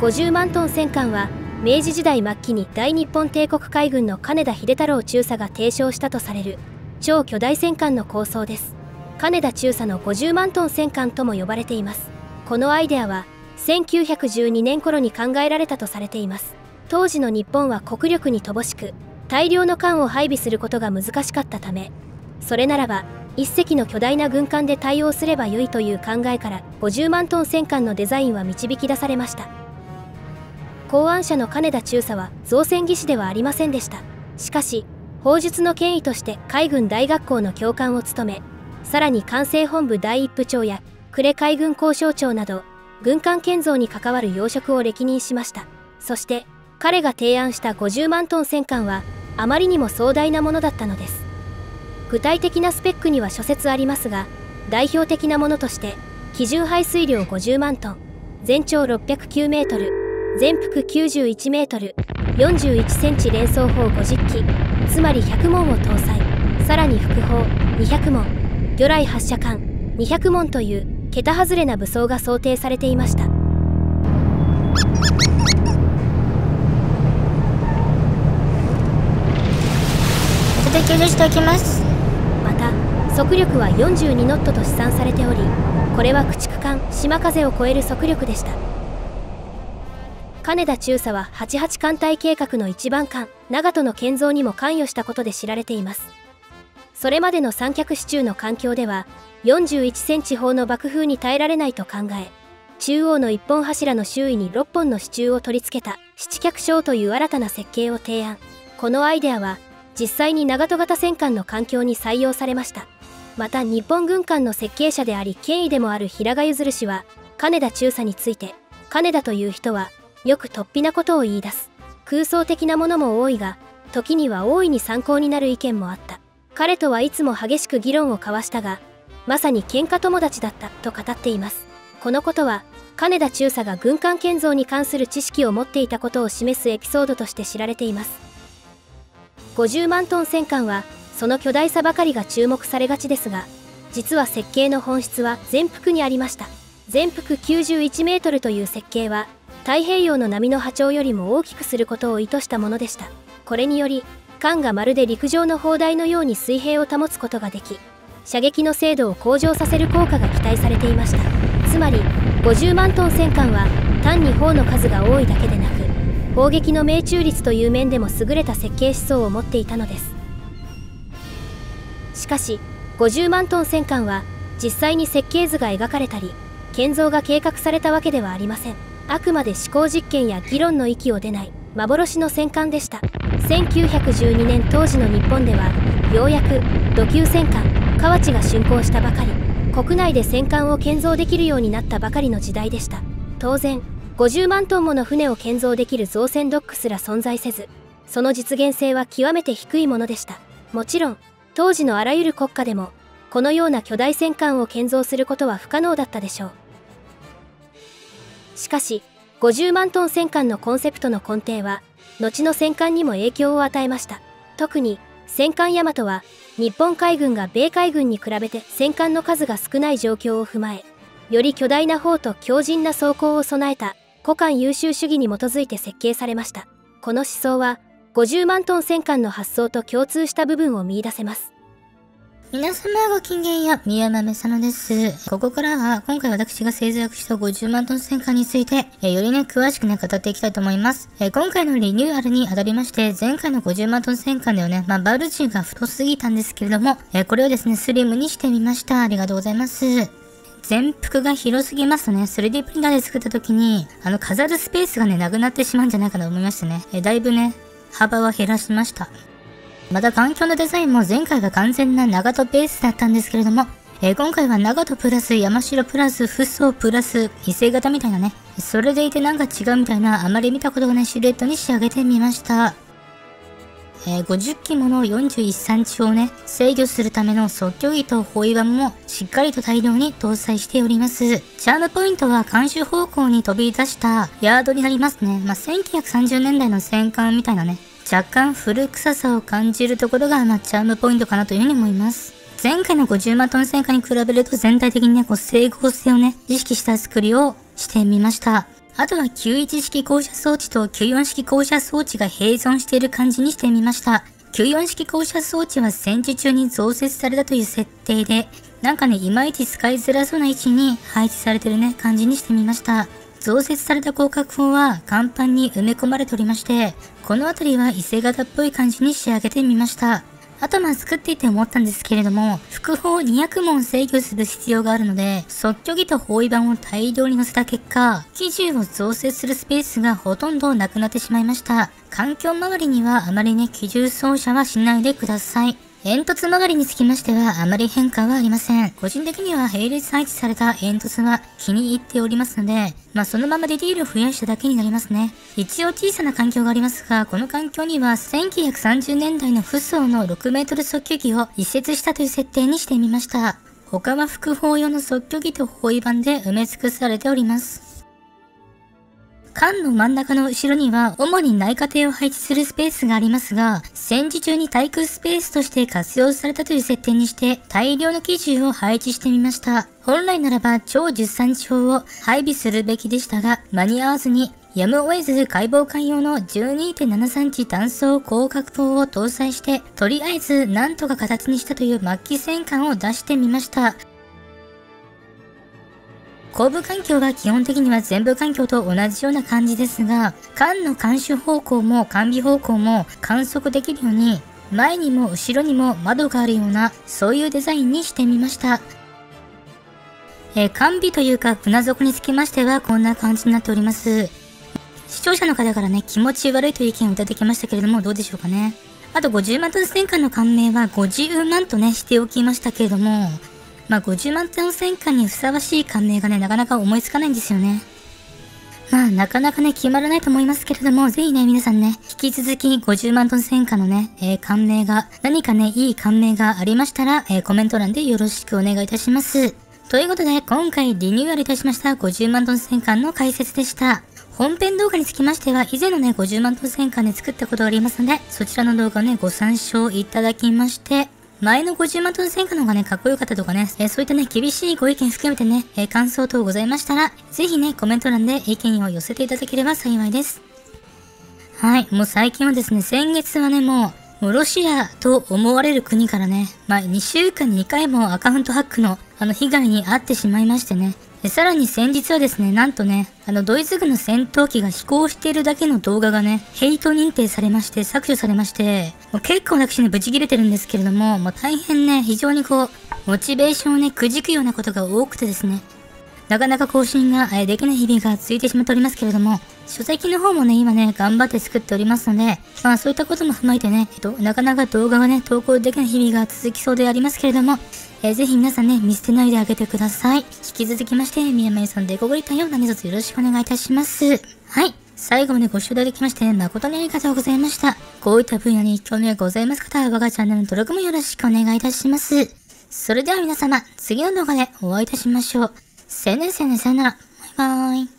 50万トン戦艦は明治時代末期に大日本帝国海軍の金田秀太郎中佐が提唱したとされる超巨大戦艦の構想です。金田中佐の50万トン戦艦とも呼ばれています。このアイデアは1912年頃に考えられたとされています。当時の日本は国力に乏しく大量の艦を配備することが難しかったためそれならば1隻の巨大な軍艦で対応すればよいという考えから50万トン戦艦のデザインは導き出されました。考案者の金田中佐は造船技師ではありませんでした。しかし砲術の権威として海軍大学校の教官を務めさらに管制本部第一部長や呉海軍交渉長など軍艦建造に関わる要職を歴任しました。そして彼が提案した50万トン戦艦はあまりにも壮大なものだったのです。具体的なスペックには諸説ありますが代表的なものとして基準排水量50万トン全長609メートル全幅91メートル41センチ連装砲50機つまり100門を搭載。さらに副砲200門魚雷発射管200門という桁外れな武装が想定されていました。しておきますまた速力は42ノットと試算されておりこれは駆逐艦島風を超える速力でした金田中佐は88艦隊計画の一番艦長門の建造にも関与したことで知られています。それまでの三脚支柱の環境では41センチ砲の爆風に耐えられないと考え中央の1本柱の周囲に6本の支柱を取り付けた七脚章という新たな設計を提案。このアイデアは実際に長門型戦艦の環境に採用されました。また日本軍艦の設計者であり権威でもある平賀譲氏は金田中佐について金田という人はよく突飛なことを言い出す。空想的なものも多いが時には大いに参考になる意見もあった。彼とはいつも激しく議論を交わしたがまさに喧嘩友達だったと語っています。このことは金田中佐が軍艦建造に関する知識を持っていたことを示すエピソードとして知られています。50万トン戦艦はその巨大さばかりが注目されがちですが実は設計の本質は全幅にありました。全幅91メートルという設計は太平洋の波の波長よりも大きくすることを意図したものでした。これにより艦がまるで陸上の砲台のように水平を保つことができ射撃の精度を向上させる効果が期待されていました。つまり50万トン戦艦は単に砲の数が多いだけでなく砲撃の命中率という面でも優れた設計思想を持っていたのです。しかし50万トン戦艦は実際に設計図が描かれたり建造が計画されたわけではありません。あくまで思考実験や議論の域を出ない幻の戦艦でした。1912年当時の日本ではようやく土級戦艦河内が竣工したばかり。国内で戦艦を建造できるようになったばかりの時代でした。当然50万トンもの船を建造できる造船ドックすら存在せずその実現性は極めて低いものでした。もちろん当時のあらゆる国家でもこのような巨大戦艦を建造することは不可能だったでしょう。しかし50万トン戦艦のコンセプトの根底は後の戦艦にも影響を与えました。特に戦艦大和は日本海軍が米海軍に比べて戦艦の数が少ない状況を踏まえより巨大な砲と強靭な装甲を備えた古艦優秀主義に基づいて設計されました。この思想は50万トン戦艦の発想と共通した部分を見いだせます。皆様ごきげんよう、宮豆さのです。ここからは、今回私が製作した50万トン戦艦について、えよりね、詳しくね、語っていきたいと思います。え今回のリニューアルにあたりまして、前回の50万トン戦艦ではね、まあ、バルジーが太すぎたんですけれども、えこれをですね、スリムにしてみました。ありがとうございます。全幅が広すぎますとね、3D プリンターで作った時に、あの、飾るスペースがね、なくなってしまうんじゃないかと思いましてね、えだいぶね、幅は減らしました。また環境のデザインも前回が完全な長門ベースだったんですけれども、えー、今回は長門プラス山城プラスフッ素プラス異性型みたいなね、それでいてなんか違うみたいなあまり見たことがないシルエットに仕上げてみました。えー、50機もの41産地をね、制御するための即興儀と包囲板もしっかりと大量に搭載しております。チャームポイントは監修方向に飛び出したヤードになりますね。まあ、1930年代の戦艦みたいなね、若干古臭さを感じるところが、まあ、チャームポイントかなというふうに思います。前回の50万トン戦艦に比べると全体的にね、こう整合性をね、意識した作りをしてみました。あとは91式降車装置と94式降車装置が併存している感じにしてみました。94式降車装置は戦時中に増設されたという設定で、なんかね、いまいち使いづらそうな位置に配置されてるね、感じにしてみました。増設された広角砲は甲板に埋め込まれておりまして、この辺りは伊勢型っぽい感じに仕上げてみました。あとまあ作っていて思ったんですけれども、副砲200門制御する必要があるので、即興儀と包囲板を大量に乗せた結果、機銃を増設するスペースがほとんどなくなってしまいました。環境周りにはあまりね、機銃操作はしないでください。煙突周りにつきましてはあまり変化はありません。個人的には並列配置された煙突は気に入っておりますので、まあそのままディテールを増やしただけになりますね。一応小さな環境がありますが、この環境には1930年代のフ装の6メートル速球機を移設したという設定にしてみました。他は複砲用の速球機と包囲板で埋め尽くされております。缶の真ん中の後ろには主に内科艇を配置するスペースがありますが、戦時中に対空スペースとして活用されたという設定にして大量の機銃を配置してみました。本来ならば超十三地砲を配備するべきでしたが、間に合わずにやむを得ず解剖艦用の12.73値単装広角砲を搭載して、とりあえずなんとか形にしたという末期戦艦を出してみました。後部環境は基本的には全部環境と同じような感じですが、艦の監視方向も完備方向も観測できるように、前にも後ろにも窓があるような、そういうデザインにしてみました。えー、完備というか船底につきましてはこんな感じになっております。視聴者の方からね、気持ち悪いという意見をいただきましたけれども、どうでしょうかね。あと50万トン戦艦の艦名は50万とね、しておきましたけれども、まあ、50万点戦艦にふさわしい艦名がね、なかなか思いつかないんですよね。まあ、なかなかね、決まらないと思いますけれども、ぜひね、皆さんね、引き続き50万トン戦艦のね、えー、艦名が、何かね、いい艦名がありましたら、えー、コメント欄でよろしくお願いいたします。ということで、今回リニューアルいたしました50万トン戦艦の解説でした。本編動画につきましては、以前のね、50万トン戦艦で作ったことがありますので、そちらの動画をね、ご参照いただきまして、前の50万トン戦艦の方がね、かっこよかったとかね、えー、そういったね、厳しいご意見含めてね、えー、感想等ございましたら、ぜひね、コメント欄で意見を寄せていただければ幸いです。はい、もう最近はですね、先月はね、もう、もうロシアと思われる国からね、まあ、2週間に2回もアカウントハックのあの被害に遭ってしまいましてね、でさらに先日はですね、なんとね、あのドイツ軍の戦闘機が飛行しているだけの動画がね、ヘイト認定されまして、削除されまして、もう結構私ね、ブチ切れてるんですけれども、もう大変ね、非常にこう、モチベーションをね、くじくようなことが多くてですね、なかなか更新ができない日々が続いてしまっておりますけれども、書籍の方もね、今ね、頑張って作っておりますので、まあそういったことも踏まえてね、えっと、なかなか動画がね、投稿できない日々が続きそうでありますけれども、えー、ぜひ皆さんね、見捨てないであげてください。引き続きまして、宮前さんでごごりたよう何卒よろしくお願いいたします。はい。最後までご視聴いただきまして、誠にありがとうございました。こういった分野に興味がございます方は、我がチャンネルの登録もよろしくお願いいたします。それでは皆様、次の動画でお会いいたしましょう。せぬせねさよな。バイバーイ。